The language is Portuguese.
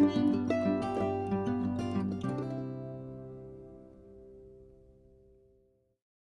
Música